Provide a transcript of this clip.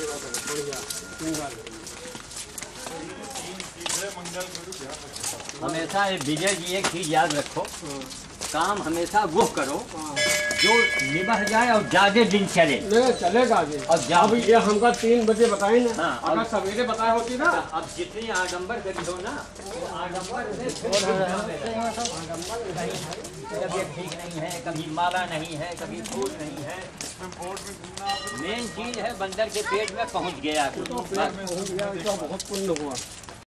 सेवा करो बढ़िया हमेशा ये विजय जी एक चीज़ याद रखो। हाँ काम हमेशा वो करो हाँ जो निभा जाए और ज़्यादा दिन चले। नहीं चलेगा जी अब जाओ। अब ये हमका तीन बजे बताए ना हाँ, अगर सवेरे बताया होती ना। अब जितनी आडम्बर करी हो ना आडम्बर आडम्बर है ठीक नहीं है, कभी माला नहीं है, कभी फूल नहीं है। मेन चीज़ है बंदर के पेट में पहुँच गया। तो